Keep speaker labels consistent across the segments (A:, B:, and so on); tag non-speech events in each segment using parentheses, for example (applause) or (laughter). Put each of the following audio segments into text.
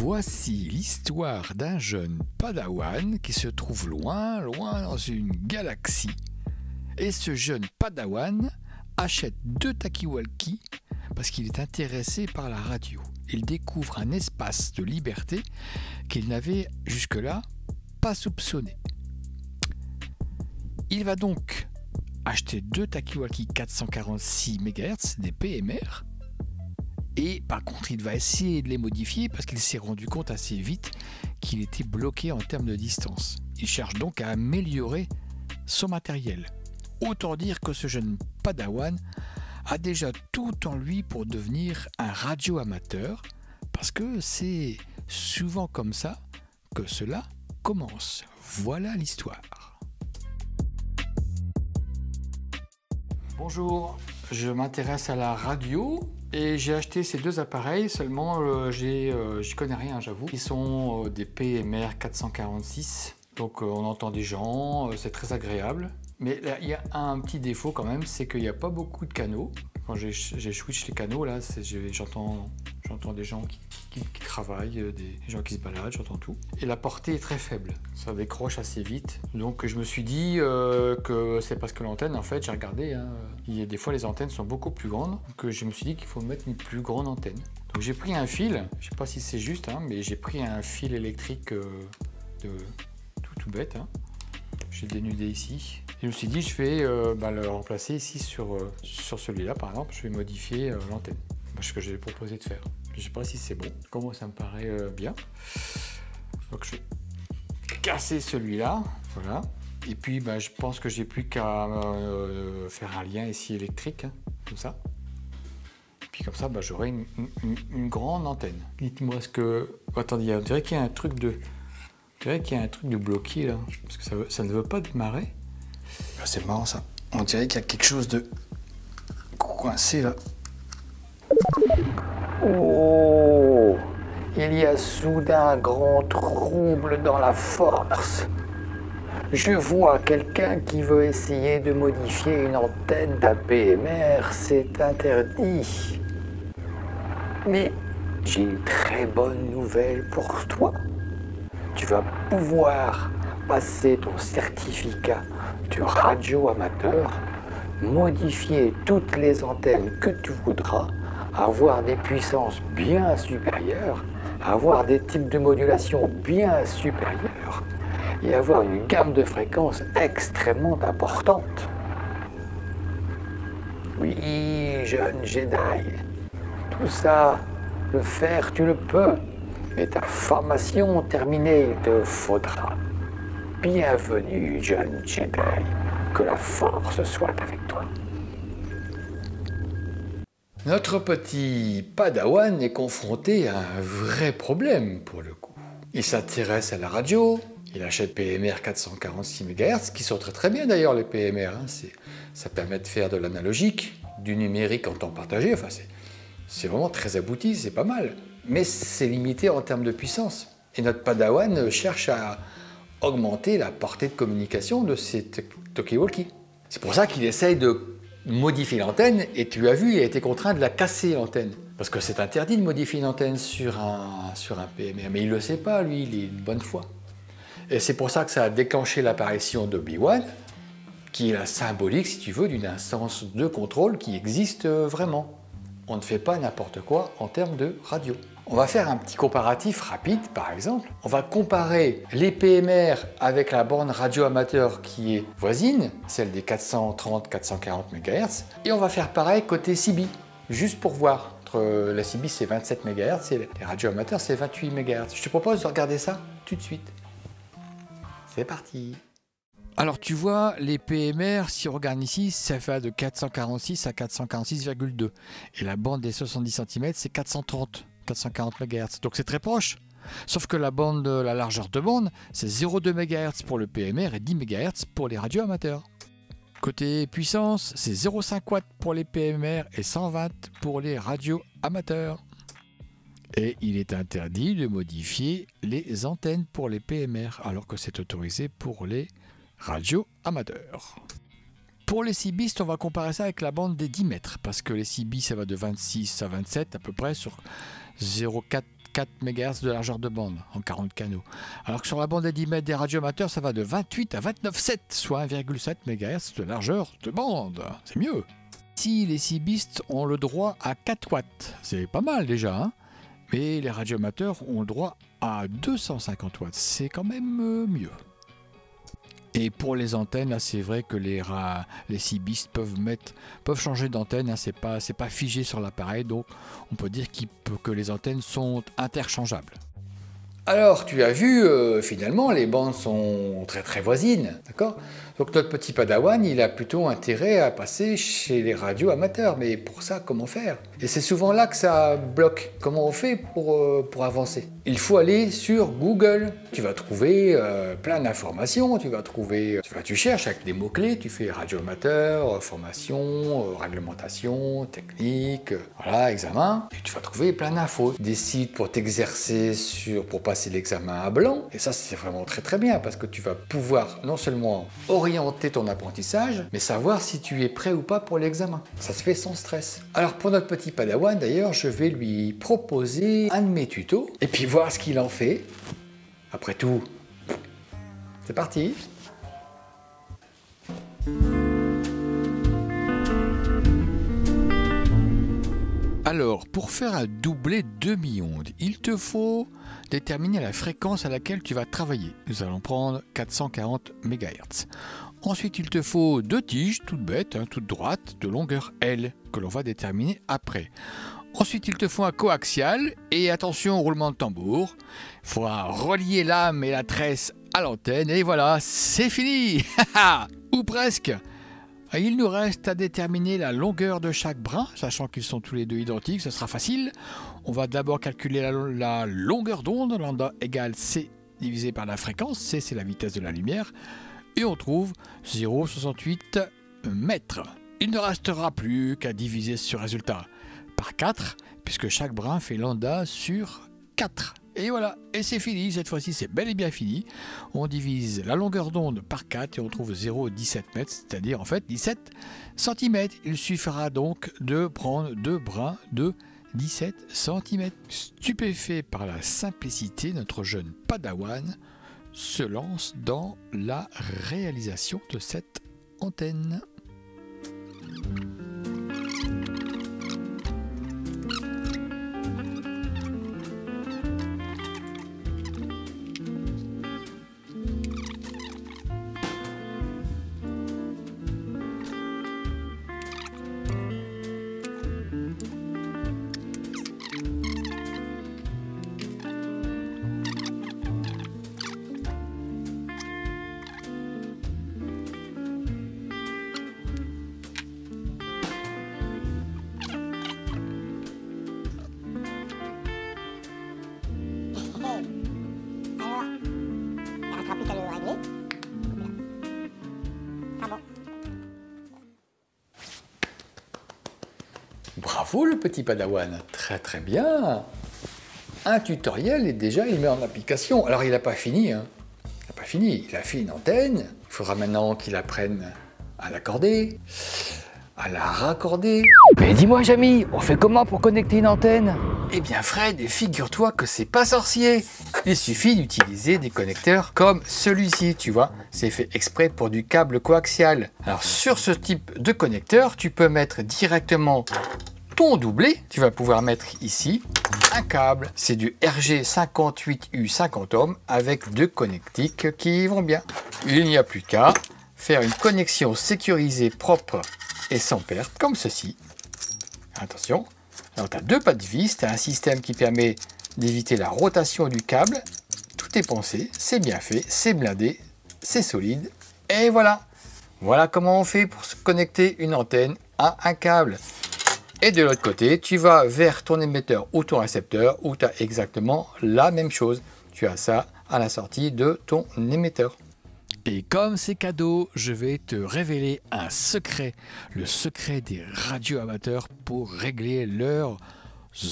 A: Voici l'histoire d'un jeune padawan qui se trouve loin, loin dans une galaxie. Et ce jeune padawan achète deux takiwalki parce qu'il est intéressé par la radio. Il découvre un espace de liberté qu'il n'avait jusque-là pas soupçonné. Il va donc acheter deux takiwalki 446 MHz, des PMR, et par contre, il va essayer de les modifier parce qu'il s'est rendu compte assez vite qu'il était bloqué en termes de distance. Il cherche donc à améliorer son matériel. Autant dire que ce jeune padawan a déjà tout en lui pour devenir un radio amateur, parce que c'est souvent comme ça que cela commence. Voilà l'histoire. Bonjour, je m'intéresse à la radio et j'ai acheté ces deux appareils, seulement euh, euh, j'y connais rien j'avoue. Ils sont euh, des PMR 446, donc on entend des gens, c'est très agréable. Mais il y a un petit défaut quand même, c'est qu'il n'y a pas beaucoup de canaux. Quand j'ai, switch les canaux, là, j'entends, des gens qui, travaillent, euh, des gens qui se baladent, j'entends tout. Et la portée est très faible, ça décroche assez vite. Donc je me suis dit euh, que c'est parce que l'antenne, en fait, j'ai regardé, hein, des fois les antennes sont beaucoup plus grandes, que je me suis dit qu'il faut mettre une plus grande antenne. Donc j'ai pris un fil, je sais pas si c'est juste, hein, mais j'ai pris un fil électrique euh, de tout, tout bête. Hein. J'ai dénudé ici. Je me suis dit, je vais euh, bah, le remplacer ici sur, euh, sur celui-là, par exemple. Je vais modifier euh, l'antenne. Ce que j'ai proposé de faire. Je ne sais pas si c'est bon. Comment ça me paraît bien. Donc je vais casser celui-là. Voilà. Et puis bah, je pense que j'ai plus qu'à faire un lien ici électrique, hein, comme ça. Et puis comme ça, bah, j'aurai une, grande antenne. Dites-moi ce que. Attendez, on dirait qu'il y a un truc de. Je dirais qu'il y a un truc de bloqué là, parce que ça, ne veut pas démarrer. Ah, c'est marrant ça. On dirait qu'il y a quelque chose de coincé là.
B: Oh Il y a soudain un grand trouble dans la force. Je vois quelqu'un qui veut essayer de modifier une antenne d'APMR, c'est interdit. Mais j'ai une très bonne nouvelle pour toi tu vas pouvoir passer ton certificat de radio amateur, modifier toutes les antennes que tu voudras, avoir des puissances bien supérieures, avoir des types de modulation bien supérieurs et avoir une gamme de fréquences extrêmement importante. Oui, jeune Jedi, tout ça, le faire, tu le peux. Et ta formation terminée, il te faudra. Bienvenue, jeune Jedi. Que la force soit avec toi.
A: Notre petit Padawan est confronté à un vrai problème pour le coup. Il s'intéresse à la radio, il achète PMR 446 MHz, qui sont très très bien d'ailleurs les PMR. Hein. Ça permet de faire de l'analogique, du numérique en temps partagé. Enfin, c'est vraiment très abouti, c'est pas mal mais c'est limité en termes de puissance. Et notre Padawan cherche à augmenter la portée de communication de ces talkie C'est pour ça qu'il essaye de modifier l'antenne, et tu as vu, il a été contraint de la casser l'antenne. Parce que c'est interdit de modifier une antenne sur un, sur PMR, mais il ne le sait pas, lui, il est de bonne foi. Et c'est pour ça que ça a déclenché l'apparition de B1, qui est la symbolique, si tu veux, d'une instance de contrôle qui existe vraiment. On ne fait pas n'importe quoi en termes de radio. On va faire un petit comparatif rapide, par exemple. On va comparer les PMR avec la bande radio amateur qui est voisine, celle des 430-440 MHz, et on va faire pareil côté CB, juste pour voir. Entre la CB c'est 27 MHz et les radios amateurs c'est 28 MHz. Je te propose de regarder ça tout de suite. C'est parti alors tu vois, les PMR, si on regarde ici, ça fait de 446 à 446,2. Et la bande des 70 cm, c'est 430. 440 MHz. Donc c'est très proche. Sauf que la bande, la largeur de bande, c'est 0,2 MHz pour le PMR et 10 MHz pour les radios amateurs. Côté puissance, c'est 0,5 W pour les PMR et 120 pour les radios amateurs. Et il est interdit de modifier les antennes pour les PMR, alors que c'est autorisé pour les radios amateurs. Pour les 6 bis, on va comparer ça avec la bande des 10 mètres, parce que les 6 bis, ça va de 26 à 27 à peu près sur 0,4 4 MHz de largeur de bande en 40 canaux. Alors que sur la bande des 10 mètres des radioamateurs, ça va de 28 à 29,7, soit 1,7 MHz de largeur de bande. C'est mieux. Ici, les cibistes ont le droit à 4 watts. C'est pas mal déjà, hein mais les radioamateurs ont le droit à 250 watts. C'est quand même euh, mieux. Et pour les antennes, c'est vrai que les, les cibistes peuvent, changer d'antenne, hein, c'est pas, pas figé sur l'appareil, donc on peut dire que les antennes sont interchangeables. Alors, tu as vu, euh, finalement, les bandes sont très très voisines, d'accord? Donc notre petit padawan, il a plutôt intérêt à passer chez les radios amateurs, mais pour ça, comment faire? Et c'est souvent là que ça bloque. Comment on fait pour, euh, pour avancer? Il faut aller sur Google. Tu vas trouver euh, plein d'informations, tu vas trouver, tu, vas, tu cherches avec des mots-clés, tu fais radio amateur, formation, réglementation, technique, voilà, examen, et tu vas trouver plein d'infos, des sites pour t'exercer sur, pour passer l'examen à blanc. Et ça, c'est vraiment très très bien parce que tu vas pouvoir non seulement orienter ton apprentissage, mais savoir si tu es prêt ou pas pour l'examen. Ça se fait sans stress. Alors pour notre petit padawan, d'ailleurs, je vais lui proposer un de mes tutos et puis voir ce qu'il en fait. Après tout, c'est parti. Alors, pour faire un doublé demi-onde, il te faut déterminer la fréquence à laquelle tu vas travailler. Nous allons prendre 440 MHz. Ensuite, il te faut deux tiges, toutes bêtes, hein, toutes droites, de longueur L, que l'on va déterminer après. Ensuite, il te faut un coaxial et attention au roulement de tambour. Il faudra relier l'âme et la tresse à l'antenne et voilà, c'est fini (laughs) Ou presque il nous reste à déterminer la longueur de chaque brin, sachant qu'ils sont tous les deux identiques, ce sera facile. On va d'abord calculer la, longueur d'onde, lambda égale c divisé par la fréquence, c c'est la vitesse de la lumière, et on trouve 0,68 mètres. Il ne restera plus qu'à diviser ce résultat par 4, puisque chaque brin fait lambda sur 4. Et voilà, et c'est fini, cette fois-ci c'est bel et bien fini. On divise la longueur d'onde par 4 et on trouve 0,17 mètres, c'est-à-dire en fait 17 cm. Il suffira donc de prendre deux brins de 17 cm. Stupéfait par la simplicité, notre jeune padawan se lance dans la réalisation de cette antenne. Bravo le petit padawan, très très bien. Un tutoriel et déjà il met en application. Alors il n'a pas fini, hein. il n'a pas fini, il a fait une antenne. Il faudra maintenant qu'il apprenne à l'accorder, à la raccorder.
B: Mais dis-moi Jamy, on fait comment pour connecter une antenne?
A: Eh bien Fred, figure-toi que c'est pas sorcier. Il suffit d'utiliser des connecteurs comme celui-ci, tu vois. C'est fait exprès pour du câble coaxial. Alors sur ce type de connecteur, tu peux mettre directement ton doublé, tu vas pouvoir mettre ici un câble. C'est du RG58U50 ohms avec deux connectiques qui vont bien. Il n'y a plus qu'à faire une connexion sécurisée propre et sans perte, comme ceci. Attention, alors tu as deux pas de vis, tu as un système qui permet d'éviter la rotation du câble. Tout est pensé, c'est bien fait, c'est blindé, c'est solide. Et voilà Voilà comment on fait pour se connecter une antenne à un câble. Et de l'autre côté, tu vas vers ton émetteur ou ton récepteur où tu as exactement la même chose. Tu as ça à la sortie de ton émetteur. Et comme c'est cadeau, je vais te révéler un secret, le secret des radioamateurs pour régler leurs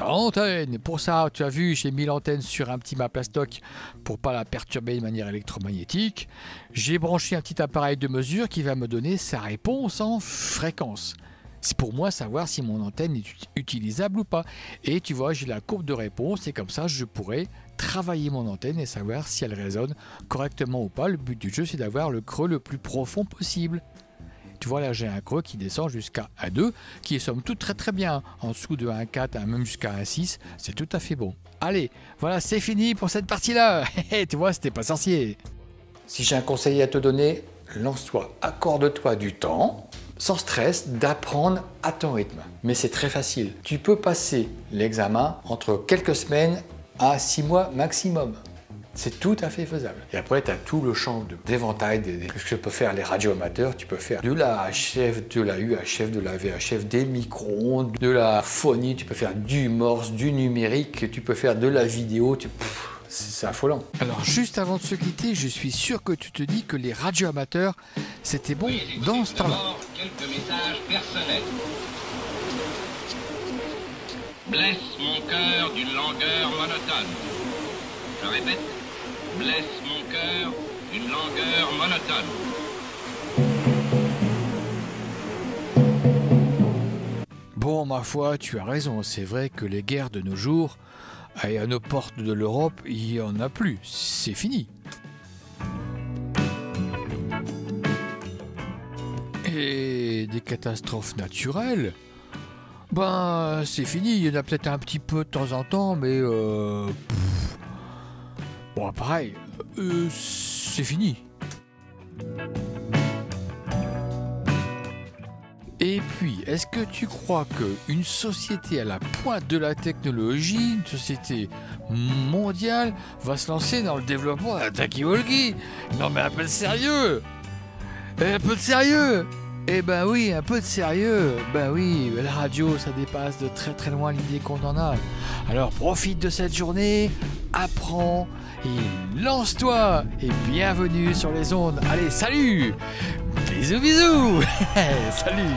A: antennes. Pour ça, tu as vu, j'ai mis l'antenne sur un petit map plastoc pour pas la perturber de manière électromagnétique. J'ai branché un petit appareil de mesure qui va me donner sa réponse en fréquence. C'est pour moi savoir si mon antenne est utilisable ou pas. Et tu vois, j'ai la courbe de réponse et comme ça, je pourrais travailler mon antenne et savoir si elle résonne correctement ou pas. Le but du jeu, c'est d'avoir le creux le plus profond possible. Tu vois, là, j'ai un creux qui descend jusqu'à A2, qui est somme toute très très bien. En dessous de 1,4, même jusqu'à 1,6, c'est tout à fait bon. Allez, voilà, c'est fini pour cette partie-là. (laughs) tu vois, c'était pas sorcier. Si j'ai un conseil à te donner, lance-toi, accorde-toi du temps, sans stress, d'apprendre à ton rythme. Mais c'est très facile. Tu peux passer l'examen entre quelques semaines à 6 mois maximum. C'est tout à fait faisable. Et après, tu as tout le champ d'éventail de, ce que peuvent faire les radioamateurs. Tu peux faire de la HF, de la UHF, de la VHF, des micro-ondes, de la phonie, tu peux faire du morse, du numérique, tu peux faire de la vidéo. c'est affolant. Alors juste avant de se quitter, je suis sûr que tu te dis que les radioamateurs, c'était bon dans ce temps-là. Quelques messages personnels. Blesse mon cœur d'une langueur monotone. Je répète, blesse mon cœur d'une langueur monotone. Bon, ma foi, tu as raison, c'est vrai que les guerres de nos jours, et à nos portes de l'Europe, il n'y en a plus, c'est fini. Des catastrophes naturelles, ben c'est fini, il y en a peut-être un petit peu de temps en temps, mais euh, Bon, pareil, euh, c'est fini. Et puis, est-ce que tu crois qu'une société à la pointe de la technologie, une société mondiale, va se lancer dans le développement d'un talkie Non mais un peu sérieux! Un peu de sérieux eh ben oui, un peu de sérieux. Ben oui, la radio, ça dépasse de très très loin l'idée qu'on en a. Alors profite de cette journée, apprends et lance-toi. Et bienvenue sur les ondes. Allez, salut Bisous bisous (laughs) Salut